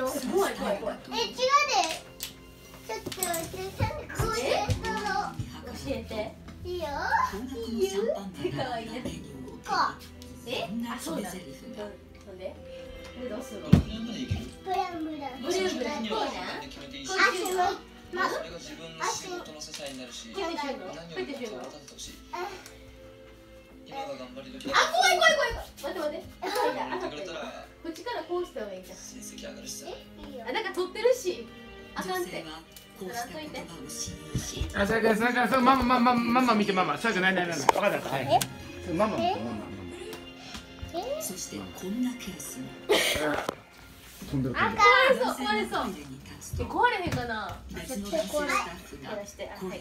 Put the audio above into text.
怖い怖い怖いえ違うでちょっとちょっとこうやったの教えていいよいいよかわいいねこえあそうだなんでどうするのブランブランブルーブランこうな足のまそれが自分の仕事の支えになるし何うやってしゅうのを立ててほしい今が頑張り時あ怖い怖い怖い待って待って言ってくれたらここうした方がいいじゃん成績上がるしさ。いいよ。あなんか撮ってるし。あかんって。あ、さく、さく、そう、ママ、ママ、ママ見て、ママ、さく、ない、ない、ない、わかった、はい。そうママ、マ。マ、マそしてこんなケースも。マ。飛んでる、飛んでる。壊れそう壊れそう。壊れへんかな。別の男性スタッフがやらしてあは